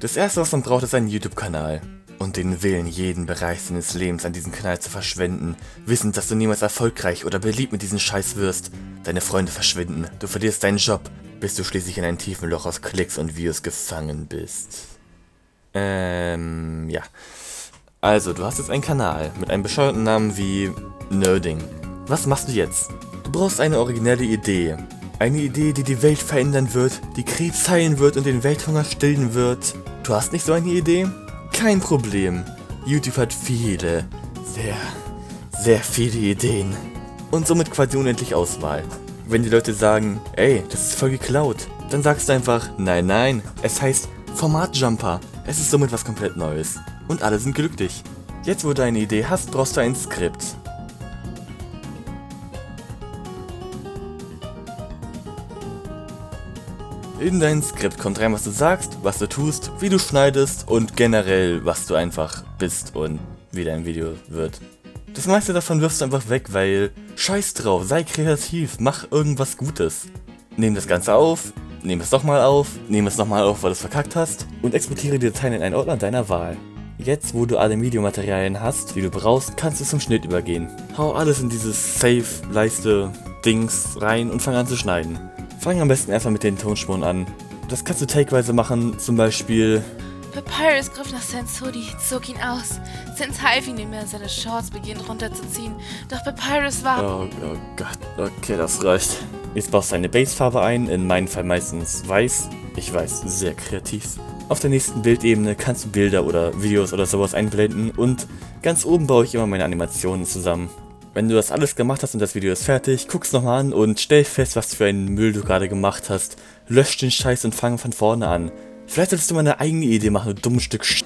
Das erste, was man braucht, ist ein YouTube-Kanal. Und den Willen, jeden Bereich seines Lebens an diesen Kanal zu verschwenden, wissend, dass du niemals erfolgreich oder beliebt mit diesem Scheiß wirst. Deine Freunde verschwinden, du verlierst deinen Job, bis du schließlich in einem tiefen Loch aus Klicks und Views gefangen bist. Ähm, ja. Also, du hast jetzt einen Kanal mit einem bescheuerten Namen wie Nerding. Was machst du jetzt? Du brauchst eine originelle Idee. Eine Idee, die die Welt verändern wird, die Krebs heilen wird und den Welthunger stillen wird. Du hast nicht so eine Idee? Kein Problem. YouTube hat viele, sehr, sehr viele Ideen. Und somit quasi unendlich Auswahl. Wenn die Leute sagen, ey, das ist voll geklaut, dann sagst du einfach, nein, nein, es heißt Formatjumper. Es ist somit was komplett Neues. Und alle sind glücklich. Jetzt, wo du eine Idee hast, brauchst du ein Skript. In dein Skript kommt rein, was du sagst, was du tust, wie du schneidest und generell, was du einfach bist und wie dein Video wird. Das meiste davon wirfst du einfach weg, weil scheiß drauf, sei kreativ, mach irgendwas Gutes. Nimm das Ganze auf, nimm es nochmal auf, nimm es nochmal auf, weil du es verkackt hast und exportiere die Dateien in einen Ordner deiner Wahl. Jetzt, wo du alle Videomaterialien hast, die du brauchst, kannst du zum Schnitt übergehen. Hau alles in dieses Save-Leiste, Dings rein und fang an zu schneiden. Fang am besten erstmal mit den Tonspuren an. Das kannst du takeweise machen, zum Beispiel... Papyrus griff nach Sensudi, zog ihn aus. Sens half ihm, indem er seine Shorts beginnt runterzuziehen. Doch Papyrus war... Oh, oh Gott, okay, das reicht. Jetzt baust du eine Basefarbe ein, in meinem Fall meistens weiß. Ich weiß, sehr kreativ. Auf der nächsten Bildebene kannst du Bilder oder Videos oder sowas einblenden und ganz oben baue ich immer meine Animationen zusammen. Wenn du das alles gemacht hast und das Video ist fertig, guck's nochmal an und stell fest, was für einen Müll du gerade gemacht hast. Lösch den Scheiß und fang von vorne an. Vielleicht solltest du mal eine eigene Idee machen, du dummes Stück Sch